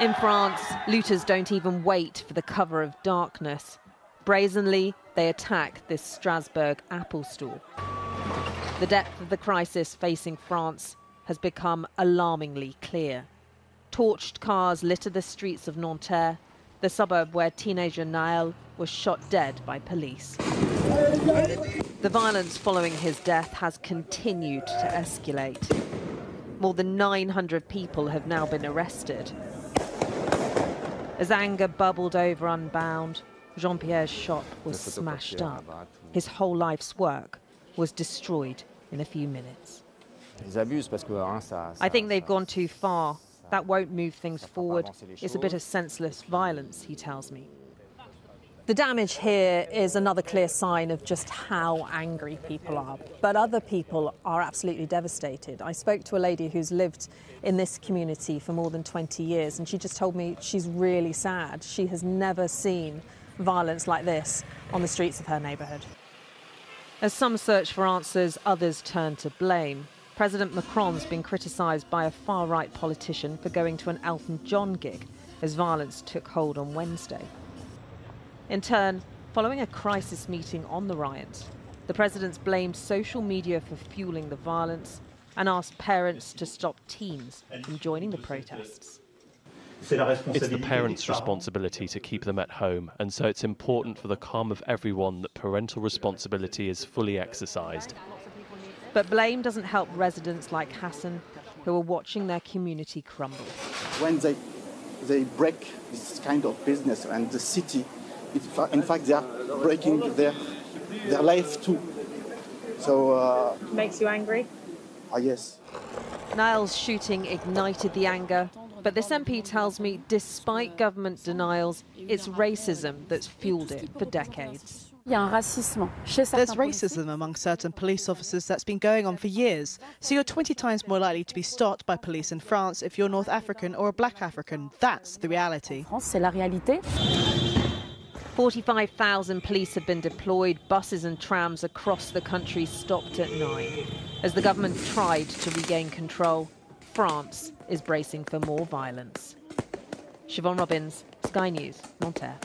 In France, looters don't even wait for the cover of darkness. Brazenly, they attack this Strasbourg Apple store. The depth of the crisis facing France has become alarmingly clear. Torched cars litter the streets of Nanterre, the suburb where teenager Nahel was shot dead by police. The violence following his death has continued to escalate. More than 900 people have now been arrested. As anger bubbled over unbound, Jean Pierre's shop was smashed up. His whole life's work was destroyed in a few minutes. I think they've gone too far. That won't move things forward. It's a bit of senseless violence, he tells me. The damage here is another clear sign of just how angry people are. But other people are absolutely devastated. I spoke to a lady who's lived in this community for more than 20 years, and she just told me she's really sad. She has never seen violence like this on the streets of her neighbourhood. As some search for answers, others turn to blame. President Macron's been criticised by a far right politician for going to an Elton John gig as violence took hold on Wednesday. In turn, following a crisis meeting on the riots, the president's blamed social media for fueling the violence and asked parents to stop teens from joining the protests. It's the parents' responsibility to keep them at home, and so it's important for the calm of everyone that parental responsibility is fully exercised. But blame doesn't help residents like Hassan, who are watching their community crumble. When they, they break this kind of business and the city in fact, they are breaking their their life too. So uh, makes you angry. Ah, yes. Nahel's shooting ignited the anger, but this MP tells me, despite government denials, it's racism that's fueled it for decades. There's racism among certain police officers that's been going on for years. So you're 20 times more likely to be stopped by police in France if you're North African or a black African. That's the reality. 45,000 police have been deployed. Buses and trams across the country stopped at nine. As the government tried to regain control, France is bracing for more violence. Siobhan Robbins, Sky News, Nanterre.